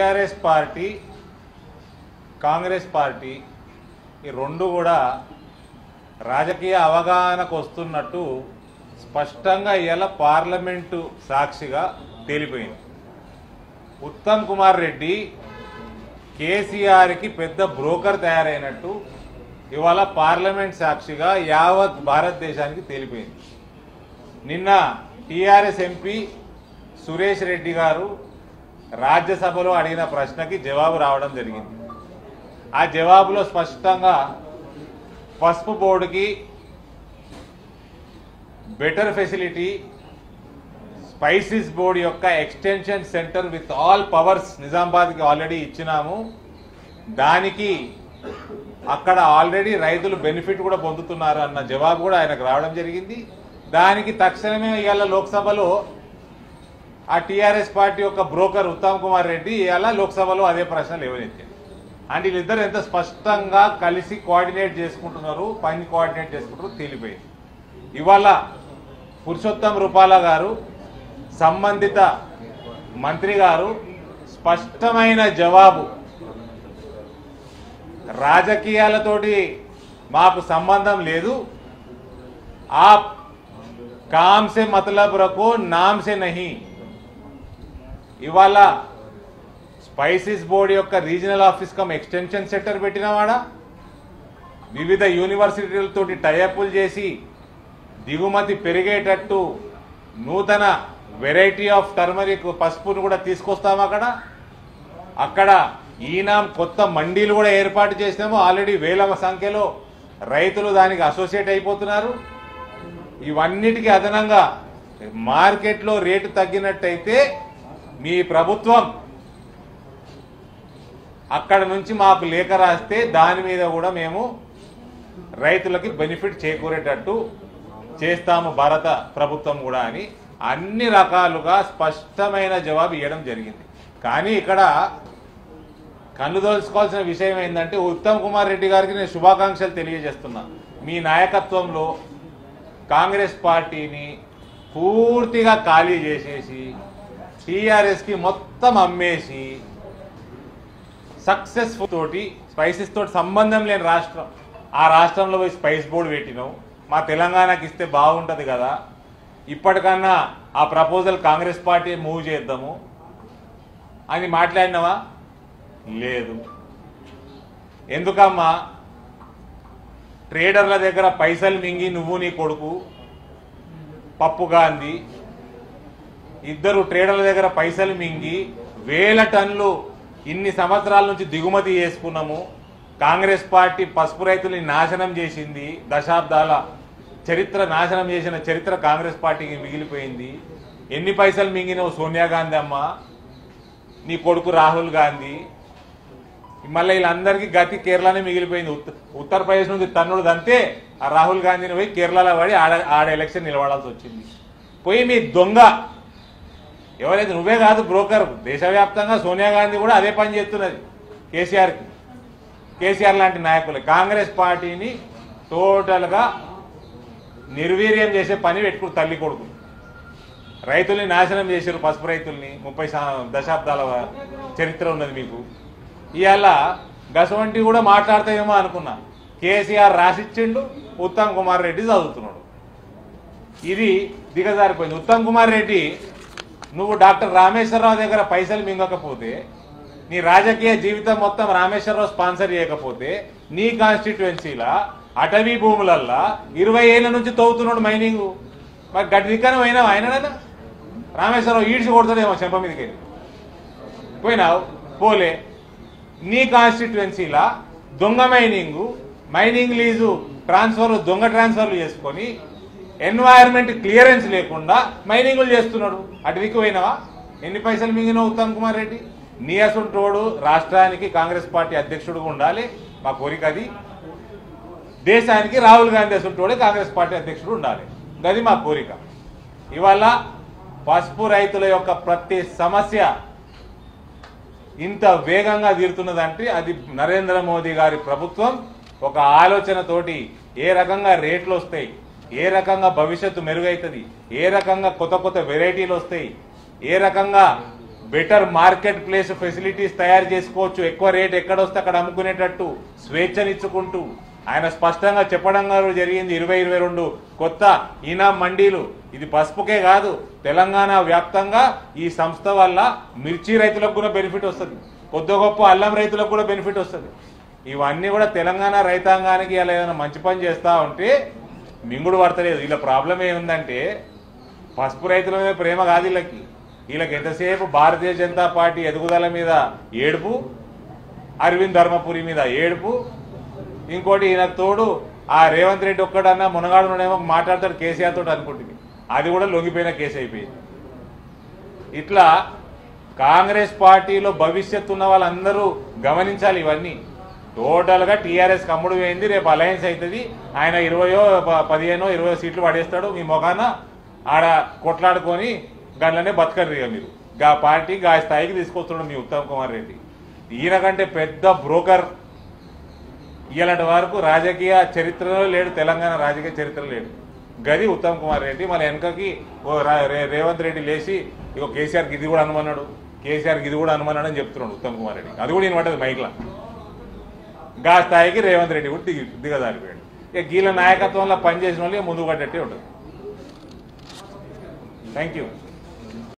TRS party Congress party ఈ రెండు కూడా రాజకీయ అవగాహనకు వస్తున్నట్టు స్పష్టంగా ఇవాళ పార్లమెంటు సాక్షిగా తేలిపోయింది. ఉత్తమ్ కుమార్ రెడ్డి కేసీఆర్కి పెద్ద బ్రోకర్ తయారైనట్టు ఇవాళ పార్లమెంట్ సాక్షిగా యావత్ భారతదేశానికి తేలిపోయింది. నిన్న టీఆర్ఎస్ ఎంపీ సురేష్ రెడ్డి గారు రాజ్యసభలో అడిగిన ప్రశ్నకి జవాబు రావడం జరిగింది. ఆ జవాబులో స్పష్టంగా పసుపు బోర్డుకి బెటర్ ఫెసిలిటీ స్పైసీస్ బోర్డు యొక్క extension centre with all powers నిజామాబాద్కి already ఇచ్చినాము. దానికి అక్కడ ఆల్రెడీ రైతులు బెనిఫిట్ కూడా పొందుతున్నారు అన్న జవాబు కూడా ఆయనకు రావడం జరిగింది. దానికి తక్షణమే ఇవాళ లోక్సభలో ఆ టీఆర్ఎస్ పార్టీ యొక్క బ్రోకర్ ఉత్తమ్ కుమార్ రెడ్డి ఇవాళ లోక్సభలో అదే ప్రశ్న లేవనెత్తారు అంటే వీళ్ళిద్దరు ఎంత స్పష్టంగా కలిసి కోఆర్డినేట్ చేసుకుంటున్నారు పని కోఆర్డినేట్ చేసుకుంటారు తేలిపోయింది. ఇవాళ పురుషోత్తం రూపాల గారు సంబంధిత మంత్రి గారు స్పష్టమైన జవాబు రాజకీయాలతోటి మాకు సంబంధం లేదు ఆ కాంసే సే మతలబ్ రకో నామ్ సే నహి. ఇవాళ స్పైసీస్ బోర్డు యొక్క regional office cum extension centre పెట్టినవాడా వివిధ యూనివర్సిటీలతో టైఅప్లు చేసి దిగుమతి పెరిగేటట్టు నూతన వెరైటీ ఆఫ్ టర్మరిక్ పసుపును కూడా తీసుకొస్తాము అక్కడ. అక్కడ ఈనాం కొత్త మండీలు కూడా ఏర్పాటు చేసినాము. ఆల్రెడీ వేల సంఖ్యలో రైతులు దానికి అసోసియేట్ అయిపోతున్నారు. ఇవన్నిటికీ అదనంగా మార్కెట్లో రేటు తగ్గినట్టయితే మీ ప్రభుత్వం అక్కడ నుంచి మాకు లేఖ రాస్తే దాని మీద కూడా మేము రైతులకి బెనిఫిట్ చేకూరేటట్టు చేస్తాము భారత ప్రభుత్వం కూడా అని అన్ని రకాలుగా స్పష్టమైన జవాబు ఇవ్వడం జరిగింది. కానీ ఇక్కడ కన్ను దోల్చుకోవాల్సిన విషయం ఏంటంటే ఉత్తమ్ కుమార్ రెడ్డి గారికి నేను శుభాకాంక్షలు తెలియజేస్తున్నా. మీ నాయకత్వంలో కాంగ్రెస్ పార్టీని పూర్తిగా ఖాళీ చేసేసి టీఆర్ఎస్కి మొత్తం అమ్మేసి సక్సెస్ఫుల్ తోటి స్పైసెస్ తోటి సంబంధం లేని రాష్ట్రం. ఆ రాష్ట్రంలో పోయి స్పైస్ బోర్డు పెట్టినావు. మా తెలంగాణకి ఇస్తే బాగుంటుంది కదా. ఇప్పటికన్నా ఆ ప్రపోజల్ కాంగ్రెస్ పార్టీ మూవ్ చేద్దాము. అని మాట్లాడినావా? లేదు. ఎందుకమ్మా? ట్రేడర్ల దగ్గర పైసలు మింగి నువ్వు నీ కొడుకు. పప్పు గాంధీ. ఇద్దరు ట్రేడర్ల దగ్గర పైసలు మింగి వేల టన్నులు ఇన్ని సంవత్సరాల నుంచి దిగుమతి చేసుకున్నాము. కాంగ్రెస్ పార్టీ పసుపు రైతుల్ని నాశనం చేసింది. దశాబ్దాల చరిత్ర నాశనం చేసిన చరిత్ర కాంగ్రెస్ పార్టీకి మిగిలిపోయింది. ఎన్ని పైసలు మింగినవు సోనియా గాంధీ అమ్మ? నీ కొడుకు రాహుల్ గాంధీ. మళ్ళీ వీళ్ళందరికీ గతి కేరళనే మిగిలిపోయింది. ఉత్త- ఉత్తరప్రదేశ్ నుంచి తన్నుడు దంతే ఆ రాహుల్ గాంధీని పోయి కేరళలో పడి ఆడ ఆడ ఎలక్షన్ నిలబడాల్సి వచ్చింది. పోయి మీ దొంగ ఎవరైతే నువ్వే కాదు బ్రోకర్ దేశవ్యాప్తంగా సోనియా గాంధీ కూడా అదే పని చేస్తున్నది కేసీఆర్కి. కేసీఆర్ లాంటి నాయకులు కాంగ్రెస్ పార్టీని టోటల్గా నిర్వీర్యం చేసే పని పెట్టుకుని తల్లి కొడుకు. రైతుల్ని నాశనం చేశారు పసుపు రైతుల్ని ముప్పై సా- దశాబ్దాల చరిత్ర ఉన్నది మీకు. ఇవాళ గసవంటి కూడా మాట్లాడతాయేమో అనుకున్నా. కేసీఆర్ రాసిచ్చిండు ఉత్తమ్ కుమార్ రెడ్డి చదువుతున్నాడు. ఇది దిగజారిపోయింది. ఉత్తమ్ కుమార్ రెడ్డి నువ్వు డాక్టర్ రామేశ్వరరావు దగ్గర పైసలు మింగకపోతే నీ రాజకీయ జీవితం మొత్తం రామేశ్వరరావు స్పాన్సర్ చేయకపోతే నీ కాన్స్టిట్యుయెన్సీలా అటవీ భూములల్లా ఇరవై ఏళ్ళ నుంచి తవ్వుతున్నాడు మైనింగ్. మరి గడ్డికనం అయినా పోయినావు ఆయననా రామేశ్వరరావు ఈడ్చి కొడతాడేమో చెంప మీదకి పోయినావు? పోలే. నీ కాన్స్టిట్యుయెన్సీలా దొంగ మైనింగు మైనింగ్ లీజు ట్రాన్స్ఫర్ దొంగ ట్రాన్స్ఫర్లు చేసుకొని ఎన్వైర్న్మెంట్ క్లియరెన్స్ లేకుండా మైనింగ్లు చేస్తున్నాడు అటుదిక్కు పోయినావా? ఎన్ని పైసలు మింగినావు ఉత్తమ్ కుమార్ రెడ్డి? నీ రాష్ట్రానికి కాంగ్రెస్ పార్టీ అధ్యక్షుడుగా ఉండాలి. మా కోరిక అది. దేశానికి రాహుల్ గాంధీ అసుంటోడే కాంగ్రెస్ పార్టీ అధ్యక్షుడు ఉండాలి. అది మా కోరిక. ఇవాళ పసుపు రైతుల యొక్క ప్రతి సమస్య ఇంత వేగంగా తీరుతున్నదంటే అది నరేంద్ర మోదీ గారి ప్రభుత్వం ఒక ఆలోచనతోటి ఏ రకంగా రేట్లు వస్తాయి? ఏ రకంగా భవిష్యత్తు మెరుగవుతుంది ఏ రకంగా కొత్త కొత్త వెరైటీలు వస్తాయి ఏ రకంగా బెటర్ మార్కెట్ ప్లేస్ ఫెసిలిటీస్ తయారు చేసుకోవచ్చు ఎక్కువ రేట్ ఎక్కడ వస్తే అక్కడ అమ్ముకునేటట్టు స్వేచ్ఛనిచ్చుకుంటూ. ఆయన స్పష్టంగా చెప్పడం జరిగింది ఇరవై ఇరవై రెండు. కొత్త ఈనా మండీలు. ఇది పసుపుకే కాదు తెలంగాణ వ్యాప్తంగా ఈ సంస్థ వల్ల మిర్చి రైతులకు కూడా బెనిఫిట్ వస్తుంది. కొద్ది గొప్ప అల్లం రైతులకు కూడా బెనిఫిట్ వస్తుంది. ఇవన్నీ కూడా తెలంగాణ రైతాంగానికి ఇలా ఏదైనా మంచి పని చేస్తా ఉంటే మింగుడు పడతలేదు వీళ్ళ ప్రాబ్లం ఏముందంటే పసుపు రైతుల మీద ప్రేమ కాదు వీళ్ళకి. వీళ్ళకి ఎంతసేపు భారతీయ జనతా పార్టీ ఎదుగుదల మీద ఏడుపు అరవింద్ ధర్మపురి మీద ఏడుపు. ఇంకోటి ఈయన తోడు ఆ రేవంత్ రెడ్డి ఒక్కడన్నా మునగాడునేమో మాట్లాడతాడు కేసీఆర్ తోటి అనుకుంటుంది. అది కూడా లొంగిపోయిన కేసు అయిపోయింది. ఇట్లా కాంగ్రెస్ పార్టీలో భవిష్యత్తు ఉన్న వాళ్ళందరూ గమనించాలి ఇవన్నీ. టోటల్గా టీఆర్ఎస్ కమ్ముడు పోయింది రేపు అలయన్స్ అవుతుంది. ఆయన ఇరవయో ప- పదిహేనో ఇరవయో సీట్లు పడేస్తాడు. మీ మొగాన ఆడ కొట్లాడుకొని గట్లనే బతకండి ఇక మీరు. గా పార్టీ గా స్థాయికి తీసుకొస్తున్నాడు మీ ఉత్తమ్ కుమార్ రెడ్డి. ఈయన కంటే పెద్ద బ్రోకర్ ఇలాంటి వరకు రాజకీయ చరిత్రలో లేడు తెలంగాణ రాజకీయ చరిత్ర లేడు. గది ఉత్తమ్ కుమార్ రెడ్డి మన వెనకకి ఓ రే- రేవంత్ రెడ్డి లేచి ఇక కేసీఆర్కి ఇది కూడా అనుమన్నాడు కేసీఆర్కి ఇది కూడా అనుమన్నాడు అని చెప్తున్నాడు ఉత్తమ్ కుమార్ రెడ్డి. అది కూడా నేను పడ్డది మైక్లా. గా స్థాయికి రేవంత్ రెడ్డి కూడా దిగి దిగజారిపోయాడు. ఇక గీల నాయకత్వంలో పనిచేసిన వాళ్ళు ఇక ముందుకు పడ్డట్టే ఉంటుంది. Thank you